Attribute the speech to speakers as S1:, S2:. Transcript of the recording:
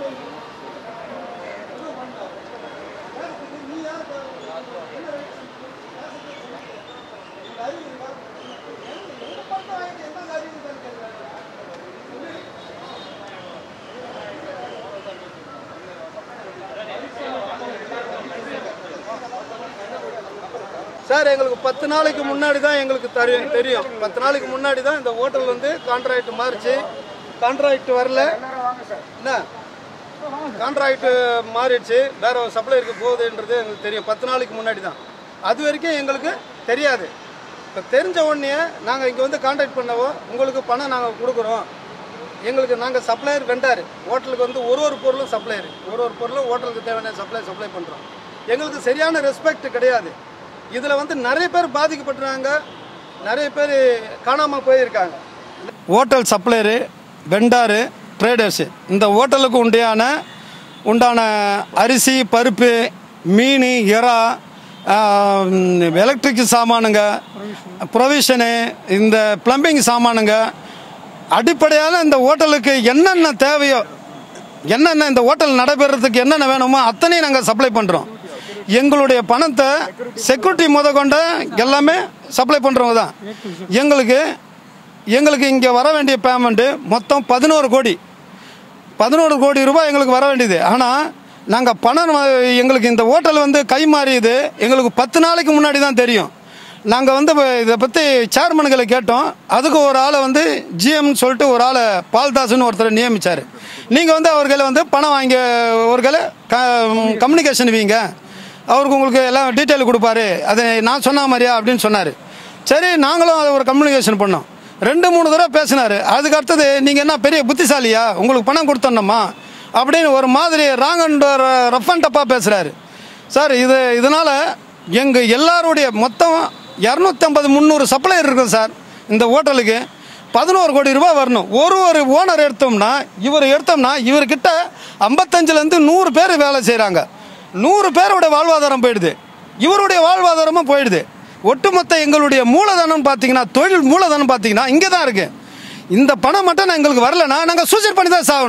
S1: Thank you. Sir எங்களுக்கு பத்து நாளைக்கு முன்னாடி தான் எங்களுக்கு தெரியும் தெரியும். பத்து நாளைக்கு முன்னாடி தான் இந்த ஹோட்டல் வந்து கான்ட்ராக்ட் மாறிச்சு. கான்ட்ராக்ட் வரல. என்ன? கான்ட்ராக்ட் மாறிடுச்சு. வேற ஒரு சப்ளையருக்கு போகுதுன்றது எங்களுக்கு தெரியும். பத்து நாளைக்கு முன்னாடி தான் அது வரைக்கும் எங்களுக்கு தெரியாது. இப்போ தெரிஞ்ச உடனே நாங்கள் இங்கே வந்து கான்டாக்ட் பண்ணவோ உங்களுக்கு பணம் நாங்கள் கொடுக்குறோம். எங்களுக்கு நாங்கள் சப்ளையர் வெண்டார் ஹோட்டலுக்கு வந்து ஒரு ஒரு பொருளும் சப்ளையர் ஒரு ஒரு பொருளும் ஹோட்டலுக்கு தேவையான சப்ளை சப்ளை பண்ணுறோம் எங்களுக்கு சரியான ரெஸ்பெக்ட் கிடையாது. இதில் வந்து நிறைய பேர் பாதிக்கப்பட்டுறாங்க நிறைய பேர் காணாமல் போயிருக்காங்க. Hotel supplier vendor traders. இந்த ஹோட்டலுக்கு உண்டியான உண்டான அரிசி பருப்பு மீன் இறா எலக்ட்ரிக் சாமானுங்க ப்ரொவிஷனு இந்த ப்ளம்பிங் சாமானுங்க அடிப்படையான இந்த ஹோட்டலுக்கு என்னென்ன தேவையோ என்னென்ன இந்த ஹோட்டல் நடைபெறதுக்கு என்னென்ன வேணுமோ அத்தனையும் நாங்கள் சப்ளை பண்ணுறோம் எங்களுடைய பணத்தை செக்யூரிட்டி முத கொண்ட எல்லாமே சப்ளை பண்ணுறவங்க தான். எங்களுக்கு எங்களுக்கு இங்கே வர வேண்டிய பேமெண்ட்டு மொத்தம் பதினோரு கோடி. பதினோரு கோடி ரூபாய் எங்களுக்கு வர வேண்டியது. ஆனால் நாங்கள் பணம் எங்களுக்கு இந்த ஹோட்டல் வந்து கை மாறியது. எங்களுக்கு பத்து நாளைக்கு முன்னாடி தான் தெரியும். நாங்கள் வந்து இதை பற்றி சேர்மனுகளை கேட்டோம். அதுக்கு ஒரு ஆளை வந்து ஜிஎம்னு சொல்லிட்டு ஒரு ஆளை பால்தாஸ்னு ஒருத்தரை நியமித்தார் நீங்கள் வந்து அவர்களை வந்து பணம் வாங்கி ஒருகளை க கம்யூனிகேஷன் வீங்க. அவருக்கு உங்களுக்கு எல்லாம் டீட்டெயில் கொடுப்பாரு. அதை நான் சொன்ன மாதிரியா அப்படின்னு சொன்னார். சரி நாங்களும் அதை ஒரு கம்யூனிகேஷன் பண்ணோம். ரெண்டு மூணு தடவை பேசினார். அதுக்கு அடுத்தது நீங்கள் என்ன பெரிய புத்திசாலியா? உங்களுக்கு பணம் கொடுத்தோன்னம்மா அப்படின்னு ஒரு மாதிரி ராங் அண்ட் ரஃப் அண்ட் டப்பாக பேசுகிறாரு சார் இது இதனால் எங்கள் எல்லாருடைய மொத்தம் இரநூத்தம்பது முந்நூறு சப்ளையர் இருக்குது சார் இந்த ஹோட்டலுக்கு. பதினோரு கோடி ரூபாய் வரணும். ஒரு ஒரு ஓனர் எடுத்தோம்னா இவர் எடுத்தோம்னா இவர்கிட்ட ஐம்பத்தஞ்சுலேருந்து நூறு பேர் வேலை செய்கிறாங்க நூறு பேரோட வாழ்வாதாரம் போயிடுது. இவருடைய வாழ்வாதாரமும் போயிடுது. ஒட்டுமொத்த எங்களுடைய மூலதனம் பார்த்தீங்கன்னா தொழில் மூலதனம் பார்த்தீங்கன்னா இங்கே தான் இருக்குது இந்த பணம் மட்டும் நான் எங்களுக்கு வரலன்னா நாங்கள் சூசைட் பண்ணி தான் சாகணும்.